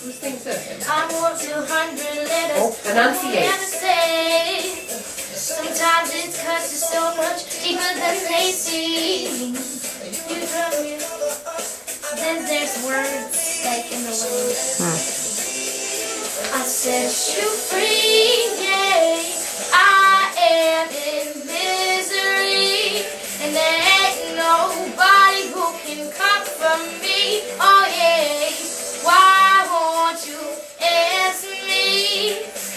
Who sings this? I wrote 200 letters. Oh, enunciate. Sometimes it cuts you so much deeper than they see. You drove me. Then there's words like in the wind. I set you free,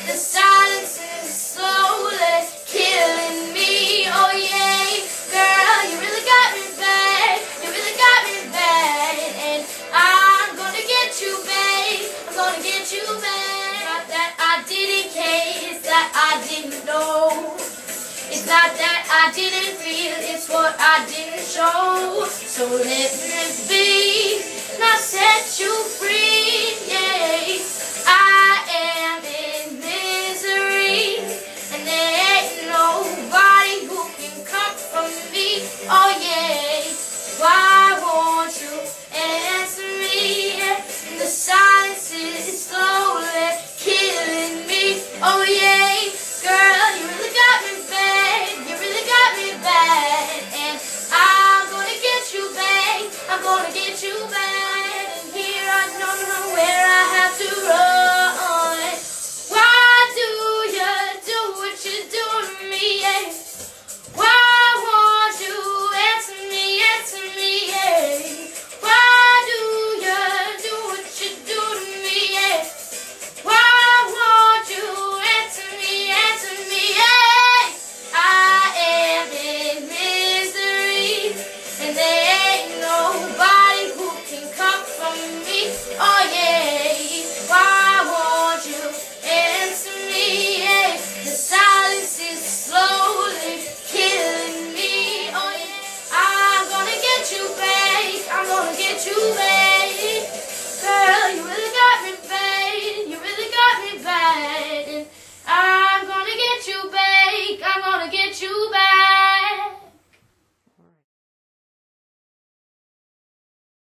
The silence is slowly killing me. Oh yeah, girl, you really got me bad. You really got me bad, and I'm gonna get you, babe. I'm gonna get you back. Not that I didn't care, it's that I didn't know. It's not that I didn't feel, it's what I didn't show. So let me Peace. Oh,